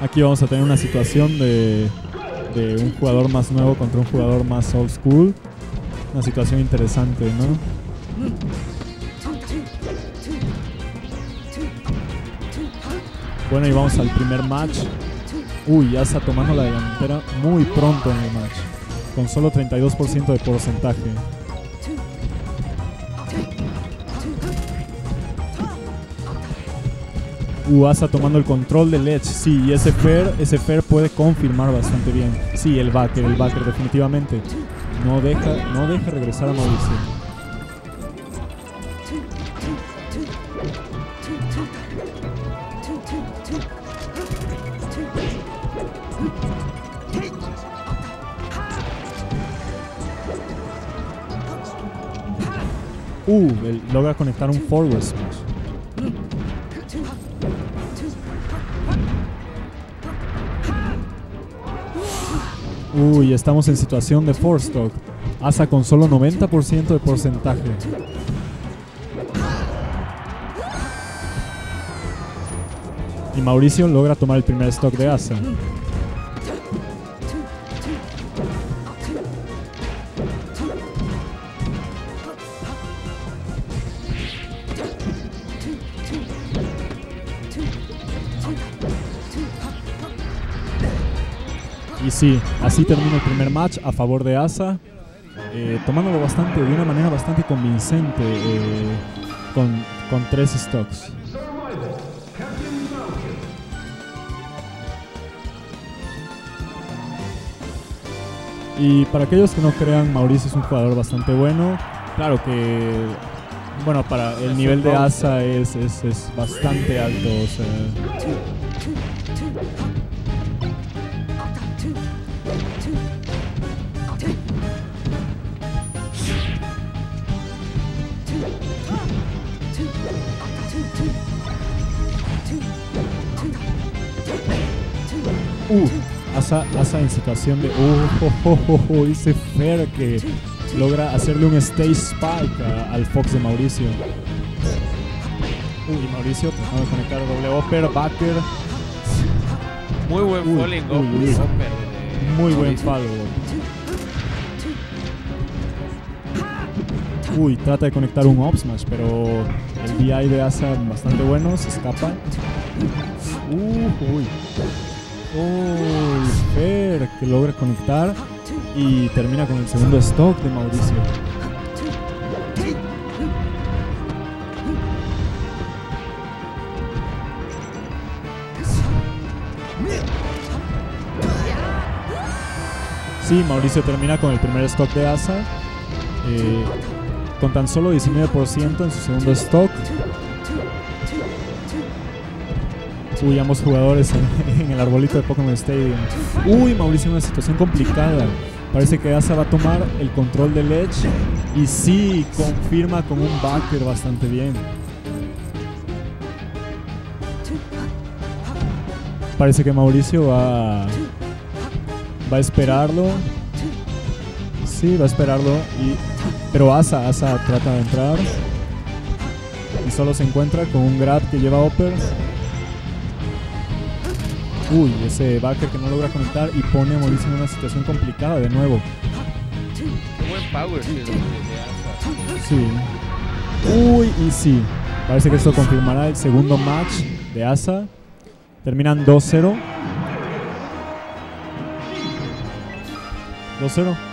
Aquí vamos a tener una situación de, de un jugador más nuevo contra un jugador más old school. Una situación interesante, ¿no? Bueno, y vamos al primer match. Uy, ya está tomando la delantera muy pronto en el match. Con solo 32% de porcentaje. Uasa tomando el control del Edge. Sí, y ese Fair, ese puede confirmar bastante bien. Sí, el backer, el backer definitivamente. No deja, no deja regresar a Mauricio. Uh, logra conectar un forward smash. Uy, estamos en situación de force stock. Asa con solo 90% de porcentaje. Y Mauricio logra tomar el primer stock de Asa. Y sí, así termina el primer match a favor de Asa, eh, tomándolo bastante, de una manera bastante convincente, eh, con, con tres stocks. Y para aquellos que no crean, Mauricio es un jugador bastante bueno. Claro que, bueno, para el nivel de Asa es, es, es bastante alto. Uh, Asa, Asa en situación de. Uh, oh, oh, oh, ese Fair que logra hacerle un stage spike a- al Fox de Mauricio. Uy, Mauricio tratando de conectar doble upper, backer. Muy buen Uy, falling uy, up, uy. upper de Muy buen follow. Uy, trata de conectar un up smash, pero DI de Asa bastante bueno, se escapa. Uh, uy. Uy, Fer que logra conectar y termina con el segundo stock de Mauricio. Sí, Mauricio termina con el primer stock de Asa. eh, con tan solo 19% en su segundo stock. Uy, ambos jugadores en, el arbolito de Pokémon Stadium. Uy, Mauricio una situación complicada. Parece que Asa va a tomar el control del Edge. Y sí, confirma con un backer bastante bien. Parece que Mauricio va, va a esperarlo. Sí, va a esperarlo. Y, pero Asa, Asa trata de entrar. Y solo se encuentra con un grab que lleva upper. Uy, ese backer que no logra conectar y pone a Mauricio en una situación complicada de nuevo. Qué buen power que. Sí. Uy, y sí. Parece que esto confirmará el segundo match de Asa. Terminan 2-0. 2-0.